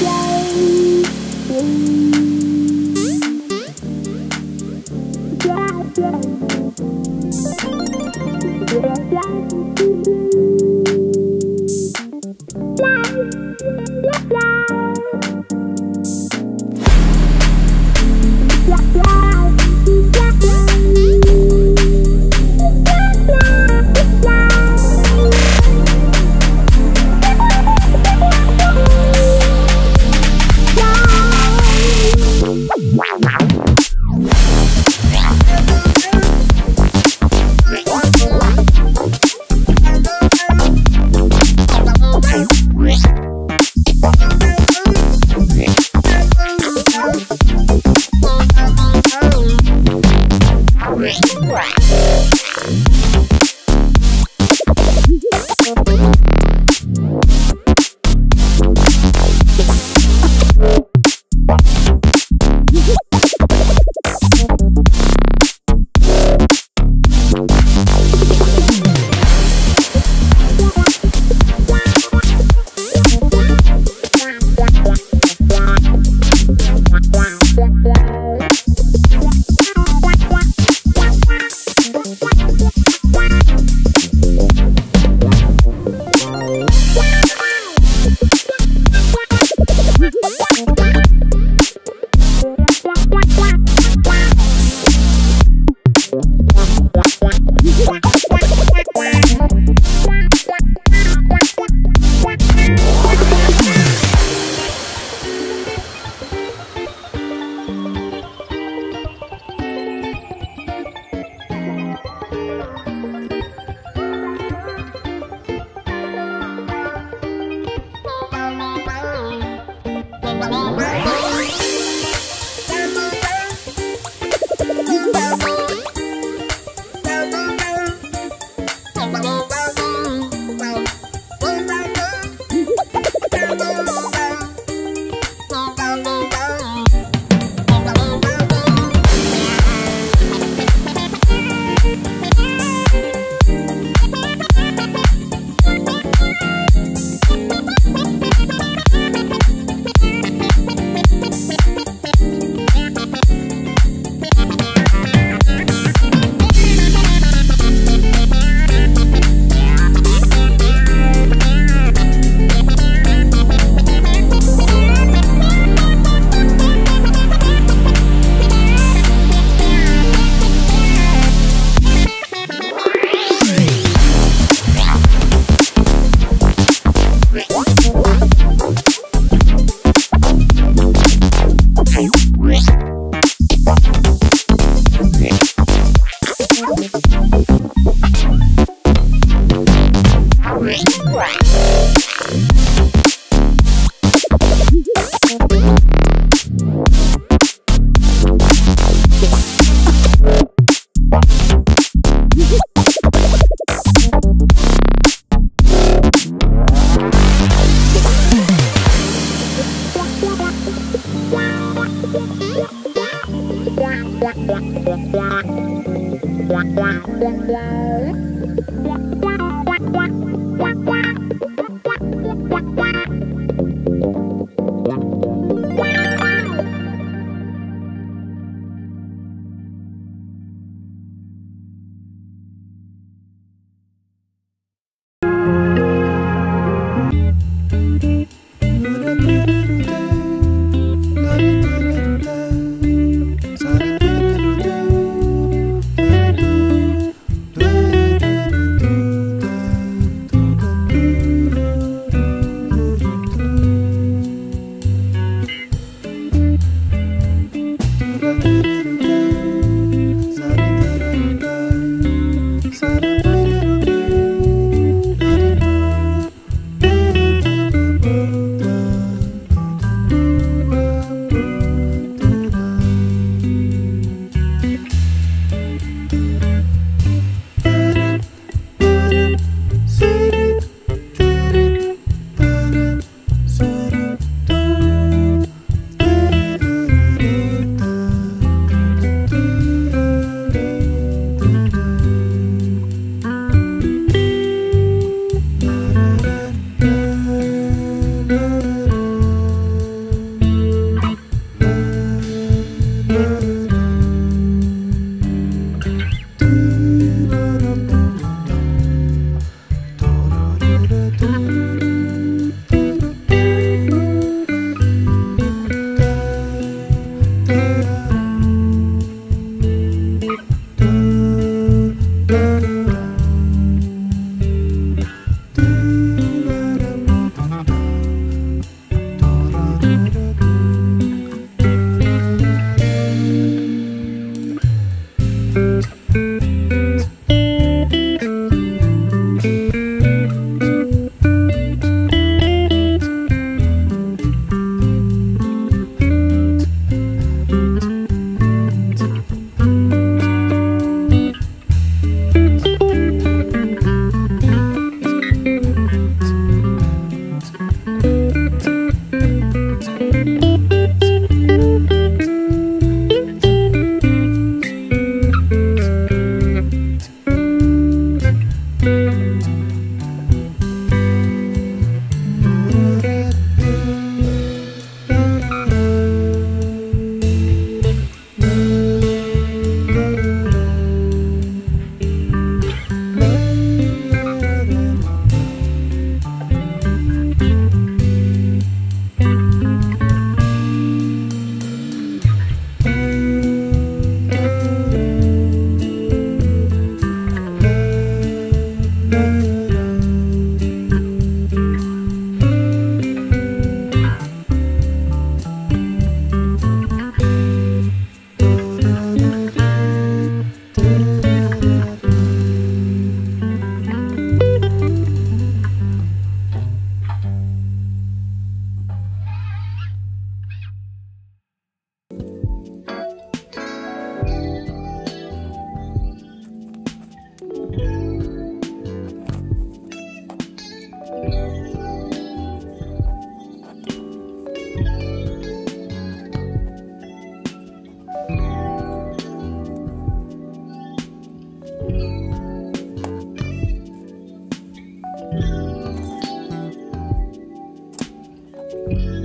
Yeah. Bye. Bye.